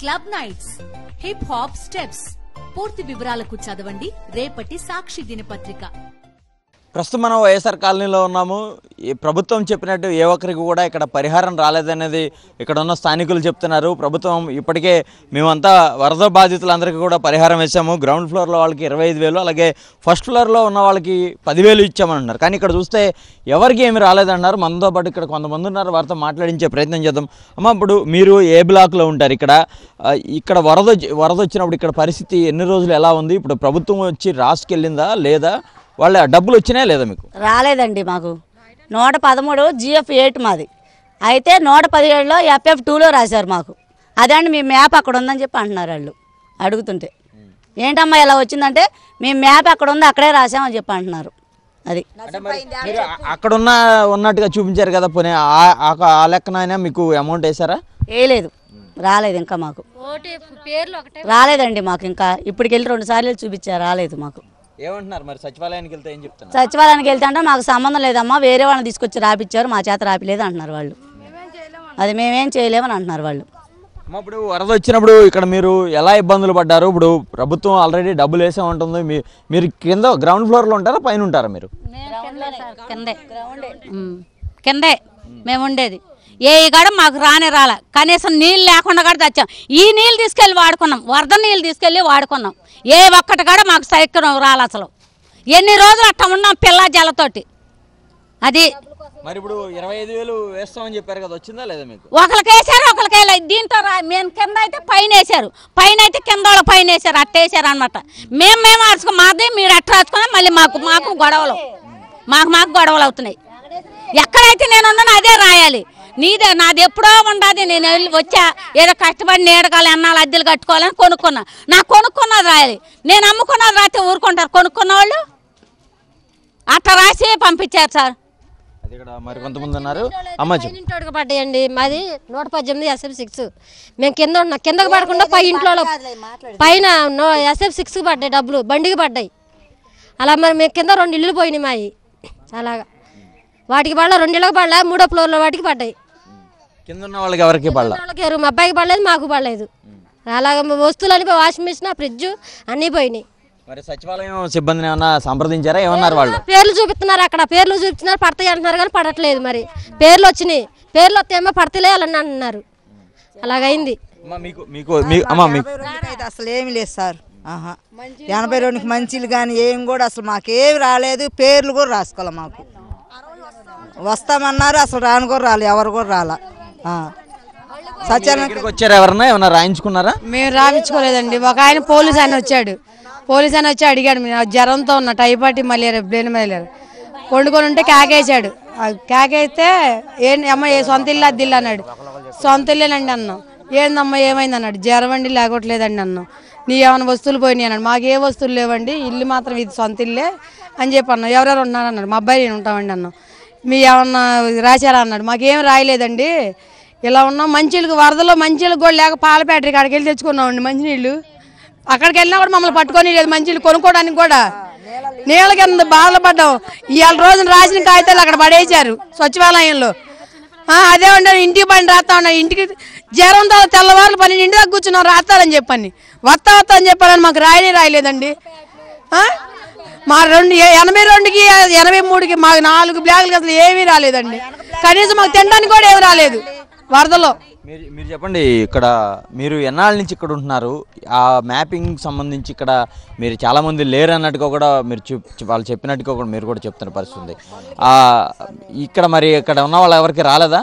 Club nights hip hop steps. పూర్తి వివరాలకు చదవండి. రేపటి సాక్షి దినపత్రిక. ప్రస్తుతం మనం వైఎస్ఆర్ కాలనీలో ఉన్నాము. ఈ ప్రభుత్వం చెప్పినట్టు ఏ ఒక్కరికి కూడా ఇక్కడ పరిహారం రాలేదనేది ఇక్కడ ఉన్న స్థానికులు చెప్తున్నారు. ప్రభుత్వం ఇప్పటికే మేమంతా వరద బాధితులందరికీ కూడా పరిహారం వేసాము గ్రౌండ్ ఫ్లోర్లో వాళ్ళకి ఇరవై ఐదు వేలు అలాగే ఫస్ట్ ఫ్లోర్లో ఉన్న వాళ్ళకి పదివేలు ఇచ్చామన్నారు. కానీ ఇక్కడ చూస్తే ఎవరికి ఏమి రాలేదన్నారు. మనతో పాటు ఇక్కడ కొంతమంది ఉన్నారు. వారితో మాట్లాడించే ప్రయత్నం చేద్దాం. అమ్మ ఇప్పుడు మీరు ఏ బ్లాక్లో ఉంటారు ఇక్కడ? ఇక్కడ వరద వచ్చి- వరద వచ్చినప్పుడు ఇక్కడ పరిస్థితి ఎన్ని రోజులు ఎలా ఉంది? ఇప్పుడు ప్రభుత్వం వచ్చి రాసుకెళ్ళిందా లేదా? వాళ్ళ డబ్బులు వచ్చినాయా లేదా మీకు? రాలేదండి మాకు. నూట పదమూడు జిఎఫ్ ఎయిట్ మాది. అయితే నూట పదిహేడులో ఎఫ్ఎఫ్ టూలో రాశారు మాకు. అదండి మీ మ్యాప్ అక్కడ ఉందని చెప్పి అంటున్నారు వాళ్ళు అడుగుతుంటే. ఏంటమ్మా ఇలా వచ్చిందంటే మీ మ్యాప్ అక్కడ ఉంది అక్కడే రాసామని చెప్పి అంటున్నారు. అది. అక్కడ ఉన్న ఉన్నట్టుగా చూపించారు కదా పోనీ ఆ- ఆ- ఆ లెక్కనైనా మీకు అమౌంట్ వేసారా వేయలేదు రాలేదు ఇంకా మాకు. రాలేదండి మాకు ఇంకా. ఇప్పటికెళ్ళి రెండు సార్లు చూపించారు రాలేదు మాకు. ఏమంటున్నారు? మరి సచివాలయానికి వెళ్తే ఏం చెప్తున్నారు? సచివాలయానికి వెళ్తే అంటే మాకు సంబంధం లేదమ్మా వేరే వాళ్ళని తీసుకొచ్చి రాపిచ్చారు మా చేత రాపిలేదు అంటున్నారు వాళ్ళు. అది మేమేం చేయలేమని అంటున్నారు వాళ్ళు. అమ్మ, ఇప్పుడు వరద వచ్చినప్పుడు ఇక్కడ మీరు ఎలా ఇబ్బందులు పడ్డారు? ఇప్పుడు ప్రభుత్వం ఆల్రెడీ డబ్బులు వేసే ఉంటుంది. మీ మీరు కింద గ్రౌండ్ ఫ్లోర్లో ఉంటారా? పైన ఉంటారా మీరు? కిందే. కిందే. మేము ఉండేది. ఏ గడ మాకు రానే రాల. కనీసం నీళ్ళు లేకుండా కూడా తెచ్చాం. ఈ నీళ్ళు తీసుకెళ్ళి వాడుకున్నాం. వరద నీళ్ళు తీసుకెళ్ళి వాడుకున్నాం. ఏ ఒక్కటి కూడా మాకు సైక్యం రాలి అసలు. ఎన్ని రోజులు అట్ట ఉన్నాం పిల్ల జలతోటి. అది మరి ఇప్పుడు ఇరవై ఐదు వేలు వేస్తామని చెప్పారు కదా వచ్చిందా లేదా మీకు? ఒకరికి వేసారు ఒకరికి వేయలేదు. దీంతో మేము కింద అయితే పైన వేసారు పైన అయితే కింద వాళ్ళు పైన వేసారు అట్ట వేసారు అనమాట మేము మేము అరుచుకో మాది మీరు అట్ట రాసుకున్నా మళ్ళీ మాకు మాకు గొడవలు. మాకు మాకు గొడవలు అవుతున్నాయి. ఎక్కడైతే నేను ఉన్నానో అదే రాయాలి. నీదే నాది ఎప్పుడో ఉండదు. నేను వెళ్ళి వచ్చా ఏదో కష్టపడి నీడకాలి అన్నాలు అద్దెలు కట్టుకోవాలని కొనుక్కున్నా. నాకు కొనుక్కున్నది రాయాలి. నేను అమ్ముకున్నది రాస్తే ఊరుకుంటారు. కొనుక్కున్న వాళ్ళు అట్ట రాసి పంపించారు సార్. అది ఇక్కడ మరి కొంతమంది ఉన్నారు ఇంటోడికి పడ్డాయండి మాది నూట పద్దెనిమిది ఎస్ఎఫ్ సిక్స్ మేము కింద ఉన్నాం. కిందకి పడకుండా పై ఇంట్లో పైన నో ఎస్ఎఫ్ సిక్స్కి పడ్డాయి డబ్బులు. బండికి పడ్డాయి. అలా మరి మేము కింద రెండు ఇల్లులు పోయినాయి మావి అలాగా. వాటికి పడలే రెండు ఇళ్ళకి పడలే మూడో ఫ్లోర్లో వాటికి పడ్డాయి. కింద ఉన్న వాళ్ళకి ఎవరికి పడలా? వాళ్ళకి ఎవరు? మా అబ్బాయికి పడలేదు మాకు పడలేదు. అలాగ వస్తువులు అన్ని వాషింగ్ మిషన్ ఫ్రిడ్జ్ అన్నీ పోయినాయి. మరి సచివాలయం సిబ్బందిని ఏమన్నా సంప్రదించారా? ఏమన్నారు వాళ్ళు? పేర్లు చూపిస్తున్నారు అక్కడ. పేర్లు చూపిస్తున్నారు పడతాయి అంటున్నారు కానీ పడట్లేదు మరి. పేర్లు వచ్చినాయి. పేర్లు వస్తే ఏమో పడతలే అని అంటున్నారు. అలాగైంది. అమ్మ మీకు మీకు మీ అమ్మ మీకు అయితే అసలు ఏమి లేదు సార్. ఆహా. ఎనభై రెండుకి మంచిలు కానీ ఏం కూడా అసలు మాకేమి రాలేదు. పేర్లు కూడా రాసుకోవాలి మాకు. వస్తామన్నారు అసలు రాను కూడా రాలే ఎవరు కూడా రాలా. ఇక్కడికి వచ్చారు ఎవరన్నా? ఏమన్నా రాయించుకున్నారా? మేము రాపించుకోలేదండి ఒక ఆయన పోలీస్ ఆయన వచ్చాడు. పోలీస్ ఆయన వచ్చి అడిగాడు "మీరు జ్వరంతో ఉన్న టైఫాయిడ్ మలేరియా బ్రెయిన్ మలేరియా. వండుకొని ఉంటే కేకేసాడు ఆ కేకేస్తే ఏం అమ్మ ఏ సొంత ఇల్లు అద్దె ఇల్లు అన్నాడు. సొంత ఇల్లేనండి అన్నాం. ఏందమ్మా ఏమైంది అన్నాడు జ్వరం అండి లేకపోవట్లేదండి అన్నాం. నీ ఏమైనా వస్తువులు పోయినాయి అన్నాడు. మాకు ఏ వస్తువులు లేవండి ఇల్లు మాత్రం ఇది సొంత ఇల్లే అని చెప్పి అన్నాం. ఎవరెవరు ఉన్నారు అన్నాడు మా అబ్బాయి నేను ఉంటామండి అన్నాం. మీ ఏమన్నా రాశారా? అన్నాడు. మాకేం రాయలేదండి ఇలా ఉన్నాం. మంచినీళ్ళకి వరదలో మంచిళ్ళకి కూడా లేక పాల ఫ్యాక్టరీ కాడికి వెళ్ళి తెచ్చుకున్నామండి మంచినీళ్ళు. అక్కడికి వెళ్ళినా కూడా మమ్మల్ని పట్టుకొని లేదు మంచినీళ్ళు కొనుక్కోవడానికి కూడా. నీళ్ళ కింద బాధపడ్డాం. ఇవాళ రోజున రాసిన కాగితాలు అక్కడ పడేశారు సచివాలయంలో. అదే ఉండే ఇంటికి పని రాస్తా ఉన్నా. ఇంటికి జ్వరంతో తెల్లవారులు పని ఇంటి దగ్గర కూర్చున్నాం రాస్తారని చెప్పండి వస్తా వస్తా అని చెప్పారని మాకు రాయనే రాయలేదండి. మా రెండు ఎనభై రెండుకి ఎనభై మూడుకి మాకు నాలుగు బ్లాగులకి అసలు ఏమీ రాలేదండి. కనీసం మాకు తినడానికి కూడా ఏమి రాలేదు. వరదలో. మీరు మీరు చెప్పండి ఇక్కడ మీరు ఎన్నాళ్ళ నుంచి ఇక్కడ ఉంటున్నారు? ఆ మ్యాపింగ్ సంబంధించి ఇక్కడ మీరు చాలా మంది లేరు అన్నట్టుగా కూడా మీరు వాళ్ళు చెప్పినట్టుగా కూడా మీరు కూడా చెప్తున్న పరిస్థితి ఇక్కడ మరి ఇక్కడ ఉన్న వాళ్ళు ఎవరికి రాలేదా?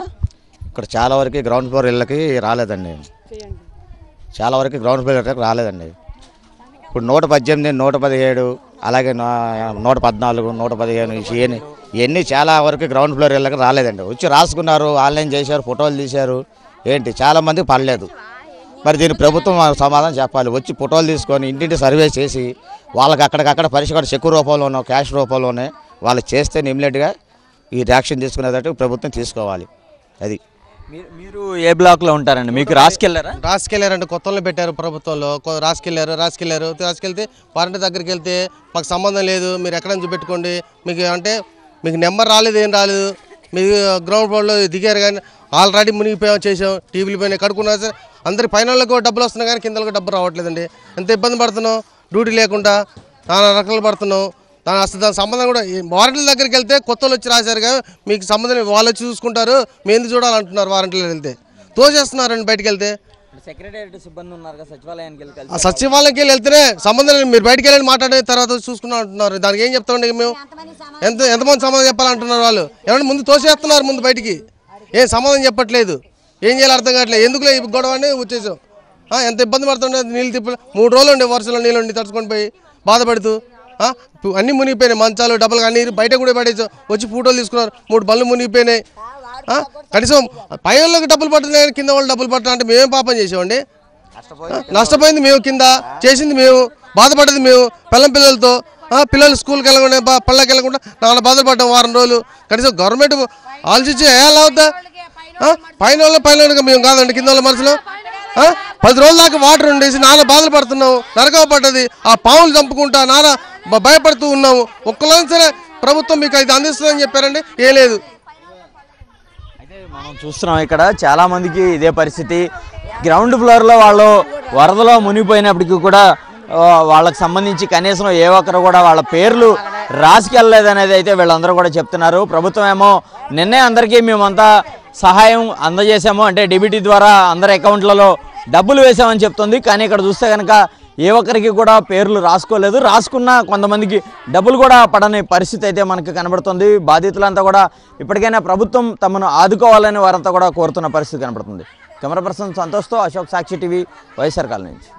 ఇక్కడ చాలా వరకు గ్రౌండ్ ఫ్లోర్ ఇళ్ళకి రాలేదండి. చాలా వరకు గ్రౌండ్ ఫ్లోర్ ఇళ్ళకి రాలేదండి. ఇప్పుడు నూట పద్దెనిమిది నూట పదిహేడు అలాగే నా- నూట పద్నాలుగు నూట పదిహేను ఇవన్నీ ఇవన్నీ చాలా వరకు గ్రౌండ్ ఫ్లోర్ వెళ్ళక రాలేదండి. వచ్చి రాసుకున్నారు ఆన్లైన్ చేశారు ఫోటోలు తీశారు. ఏంటి? చాలామంది పడలేదు. మరి దీని ప్రభుత్వం సమాధానం చెప్పాలి. వచ్చి ఫోటోలు తీసుకొని ఇంటింటి సర్వే చేసి వాళ్ళకి అక్కడికక్కడ పరిష్కారం చెక్కు రూపంలోనో క్యాష్ రూపంలోనే వాళ్ళు చేస్తే ఇమ్మీడియట్గా ఈ యాక్షన్ తీసుకునేటట్టు ప్రభుత్వం తీసుకోవాలి. అది. మీరు ఏ బ్లాక్లో ఉంటారండి? మీకు రాసుకెళ్ళారా? రాసుకెళ్ళారంటే కొత్తలో పెట్టారు ప్రభుత్వంలో. కొ- రాసుకెళ్ళారు రాసుకెళ్ళారు రాసుకెళ్తే వారంటీ దగ్గరికి వెళ్తే మాకు సంబంధం లేదు మీరు ఎక్కడ నుంచి పెట్టుకోండి మీకు అంటే మీకు నెంబర్ రాలేదు ఏం రాలేదు. మీరు గ్రౌండ్ ఫ్లోర్లో దిగారు కానీ ఆల్రెడీ మునిగిపోయాం చేసాం టీవీలు పైన కడుక్కున్నా సరే. అందరి పైన వాళ్ళకి డబ్బులు వస్తున్నాయి కానీ కిందలకు డబ్బు డబ్బులు రావట్లేదండి. ఎంత ఇబ్బంది పడుతున్నాం? డ్యూటీ లేకుండా నానా రకాలు పడుతున్నాం. దాని అసలు దాని సంబంధం కూడా వారంటీల దగ్గరికి వెళ్తే కొత్త వాళ్ళు వచ్చి రాశారు కదా మీకు సంబంధం వాళ్ళు వచ్చి చూసుకుంటారు మేము ఎందుకు చూడాలంటున్నారు వారంటీలో వెళ్తే? తోచేస్తున్నారండి బయటికి వెళ్తే. సెక్రటేరియట్ సిబ్బంది ఉన్నారు కదా సచివాలయానికి వెళ్ళి సచివాలయంకి వెళ్ళి వెళ్తేనే సంబంధం మీరు బయటికి వెళ్ళి మాట్లాడే తర్వాత చూసుకున్నాం అంటున్నారు. దానికి ఏం చెప్తామండి మేము? ఎంత ఎంతమంది సమాధానం చెప్పాలంటున్నారు వాళ్ళు? ఏమన్నా ముందు తోసేస్తున్నారు ముందు బయటికి? ఏం సమాధానం చెప్పట్లేదు. ఏం చేయాలో అర్థం కావట్లేదు. ఎందుకులే గొడవ అని వచ్చేసాం. ఎంత ఇబ్బంది పడుతుండే నీళ్ళు తిప్పి మూడు రోజులు ఉండే వర్షంలో నీళ్ళు ఉండి తడుచుకొని పోయి బాధపడుతూ అన్నీ మునిగిపోయినాయి. మంచాలు డబ్బులు అన్నీ బయట కూడా పడేసాం వచ్చి ఫోటోలు తీసుకున్నారు. మూడు బళ్ళు మునిగిపోయినాయి. కనీసం పై వాళ్ళకి డబ్బులు పడుతున్నాయి కింద వాళ్ళు డబ్బులు పడుతున్నా అంటే మేమేం పాపం చేసామండి? నష్టపోయింది. మేము కింద. చేసింది మేము. బాధపడ్డది మేము. పిల్లం పిల్లలతో. పిల్లలు స్కూల్కి వెళ్ళకుండా పళ్ళకి వెళ్ళకుండా నాన్న బాధలు పడ్డాం వారం రోజులు. కనీసం గవర్నమెంట్ ఆలోచించి ఎలా ఆ, పైన వాళ్ళ పైన వాళ్ళకి మేము కాదండి కింద వాళ్ళ మనసులో. పది రోజుల దాకా వాటర్ ఉండేసి నాన్న బాధలు పడుతున్నాము నరకవ పడ్డది. ఆ పాములు చంపుకుంటా నాన్న భయపడుతూ ఉన్నాము. ఒక్కళ్ళని సరే ప్రభుత్వం మీకు ఇది అందిస్తుందని చెప్పారండి. ఏ లేదు. అయితే మనం చూస్తున్నాం ఇక్కడ చాలా మందికి ఇదే పరిస్థితి. గ్రౌండ్ ఫ్లోర్లో వాళ్ళు వరదలో మునిగిపోయినప్పటికీ కూడా వాళ్ళకి సంబంధించి కనీసం ఏ ఒక్కరు కూడా వాళ్ళ పేర్లు రాసుకెళ్ళలేదనేది అయితే వీళ్ళందరూ కూడా చెప్తున్నారు. ప్రభుత్వం ఏమో నిన్నే అందరికీ మేమంతా సహాయం అందజేశాము. అంటే డిబిటీ ద్వారా అందరి అకౌంట్లలో డబ్బులు వేసామని చెప్తుంది. కానీ ఇక్కడ చూస్తే కనుక ఏ ఒక్కరికి కూడా పేర్లు రాసుకోలేదు. రాసుకున్న కొంతమందికి డబ్బులు కూడా పడని పరిస్థితి అయితే మనకి కనబడుతుంది. బాధితులంతా కూడా ఇప్పటికైనా ప్రభుత్వం తమను ఆదుకోవాలని వారంతా కూడా కోరుతున్న పరిస్థితి కనబడుతుంది. కెమెరా పర్సన్ సంతోష్తో అశోక్ సాక్షి టీవీ వైఎస్ఆర్ కాలనీ నుంచి.